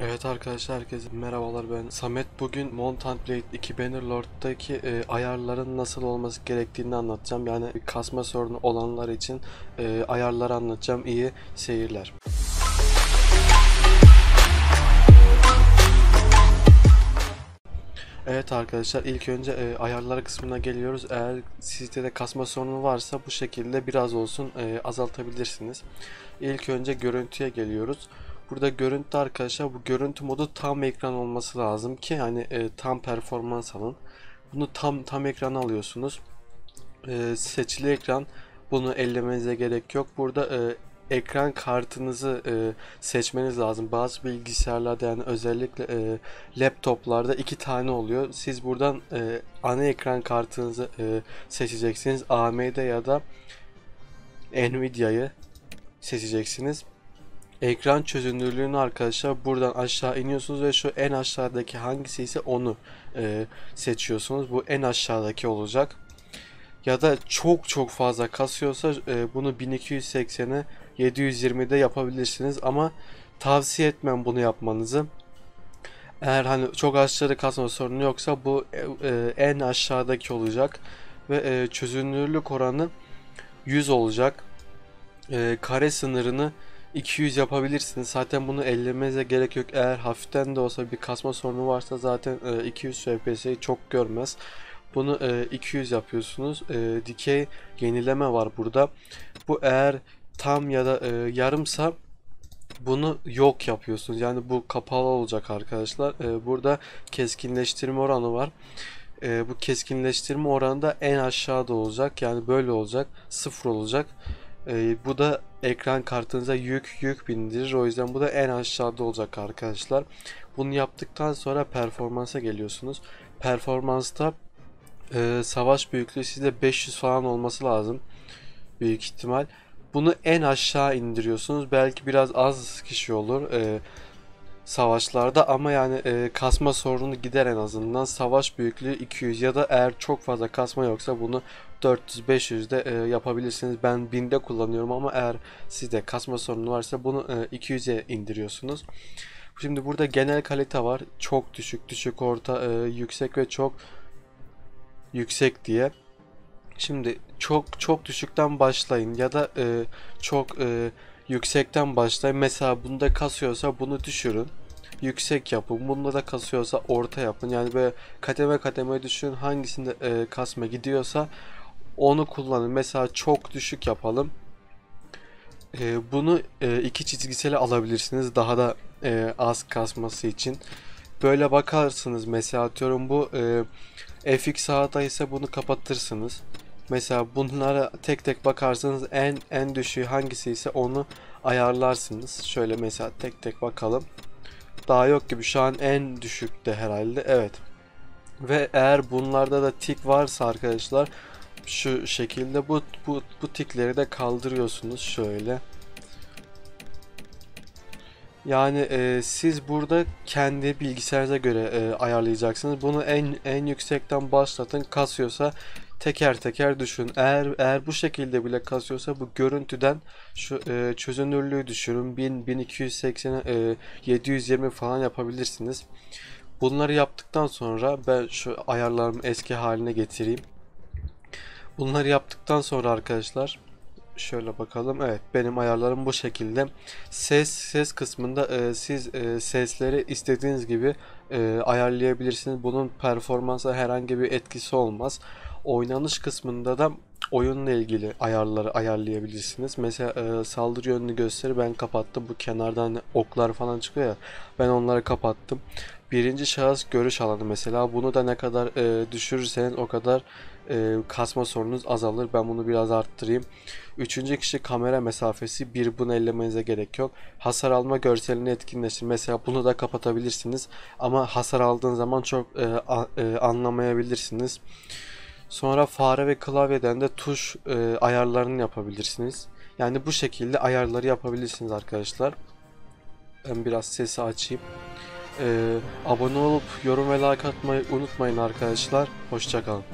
Evet arkadaşlar herkese merhabalar ben Samet bugün Mountain Blade 2 Bannerlord'daki e, ayarların nasıl olması gerektiğini anlatacağım yani kasma sorunu olanlar için e, ayarları anlatacağım iyi seyirler. Evet arkadaşlar ilk önce e, ayarlar kısmına geliyoruz. Eğer sizde de kasma sorunu varsa bu şekilde biraz olsun e, azaltabilirsiniz. İlk önce görüntüye geliyoruz. Burada görüntü arkadaşlar bu görüntü modu tam ekran olması lazım ki hani e, tam performans alın. Bunu tam tam ekran alıyorsunuz. E, seçili ekran bunu ellemenize gerek yok. Burada e, ekran kartınızı e, seçmeniz lazım. Bazı bilgisayarlarda yani özellikle e, laptoplarda iki tane oluyor. Siz buradan e, ana ekran kartınızı e, seçeceksiniz. AMD ya da Nvidia'yı seçeceksiniz. Ekran çözünürlüğünü arkadaşlar buradan aşağı iniyorsunuz ve şu en aşağıdaki hangisi ise onu e, seçiyorsunuz. Bu en aşağıdaki olacak. Ya da çok çok fazla kasıyorsa e, bunu 1280'e 720'de yapabilirsiniz ama tavsiye etmem bunu yapmanızı. Eğer hani çok aşırı kasma sorunu yoksa bu e, e, en aşağıdaki olacak ve e, çözünürlük oranı 100 olacak. E, kare sınırını 200 yapabilirsiniz. Zaten bunu ellemenize gerek yok. Eğer hafiften de olsa bir kasma sorunu varsa zaten e, 200 FPS'yi çok görmez. Bunu e, 200 yapıyorsunuz. E, dikey yenileme var burada. Bu eğer tam ya da e, yarımsa bunu yok yapıyorsunuz. Yani bu kapalı olacak arkadaşlar. E, burada keskinleştirme oranı var. E, bu keskinleştirme oranı da en aşağıda olacak. Yani böyle olacak. Sıfır olacak. E, bu da ekran kartınıza yük yük bindirir. O yüzden bu da en aşağıda olacak arkadaşlar. Bunu yaptıktan sonra performansa geliyorsunuz. Performansta e, savaş büyüklüğü sizde 500 falan olması lazım. Büyük ihtimal. Bunu en aşağı indiriyorsunuz. Belki biraz az kişi olur e, savaşlarda ama yani e, kasma sorunu gider en azından. Savaş büyüklüğü 200 ya da eğer çok fazla kasma yoksa bunu 400-500'de e, yapabilirsiniz. Ben 1000'de kullanıyorum ama eğer sizde kasma sorunu varsa bunu e, 200'e indiriyorsunuz. Şimdi burada genel kalite var. Çok düşük, düşük, orta, e, yüksek ve çok yüksek diye. Şimdi çok çok düşükten başlayın ya da e, çok e, yüksekten başlayın. Mesela bunda kasıyorsa bunu düşürün. Yüksek yapın. Bunda da kasıyorsa orta yapın. Yani böyle kademe kademe düşün. Hangisinde e, kasma gidiyorsa onu kullanın. Mesela çok düşük yapalım. E, bunu e, iki çizgiseli alabilirsiniz. Daha da e, az kasması için. Böyle bakarsınız. Mesela atıyorum bu e, FX sağda ise bunu kapatırsınız. Mesela bunlara tek tek bakarsanız en en düşüğü hangisi ise onu ayarlarsınız. Şöyle mesela tek tek bakalım. Daha yok gibi şu an en düşükte herhalde. Evet. Ve eğer bunlarda da tik varsa arkadaşlar şu şekilde bu bu bu tikleri de kaldırıyorsunuz şöyle. Yani e, siz burada kendi bilgisayarınıza göre e, ayarlayacaksınız. Bunu en en yüksekten başlatın. Kasıyorsa teker teker düşün. Eğer eğer bu şekilde bile kasıyorsa bu görüntüden şu e, çözünürlüğü düşürün. 1000 1280 e, 720 falan yapabilirsiniz. Bunları yaptıktan sonra ben şu ayarlarımı eski haline getireyim. Bunları yaptıktan sonra arkadaşlar şöyle bakalım. Evet benim ayarlarım bu şekilde. Ses ses kısmında e, siz e, sesleri istediğiniz gibi e, ayarlayabilirsiniz. Bunun performansa herhangi bir etkisi olmaz. Oynanış kısmında da oyunla ilgili ayarları ayarlayabilirsiniz. Mesela e, saldırı yönünü gösteri ben kapattım. Bu kenardan oklar falan çıkıyor ya. Ben onları kapattım. Birinci şahıs görüş alanı mesela. Bunu da ne kadar e, düşürürseniz o kadar e, kasma sorunuz azalır. Ben bunu biraz arttırayım. Üçüncü kişi kamera mesafesi. Bir bunu ellemenize gerek yok. Hasar alma görselini etkinleştir. Mesela bunu da kapatabilirsiniz. Ama hasar aldığın zaman çok e, a, e, anlamayabilirsiniz. Sonra fare ve klavyeden de tuş e, ayarlarını yapabilirsiniz. Yani bu şekilde ayarları yapabilirsiniz arkadaşlar. Ben biraz sesi açayım. Ee, abone olup yorum ve like atmayı unutmayın arkadaşlar. Hoşçakalın.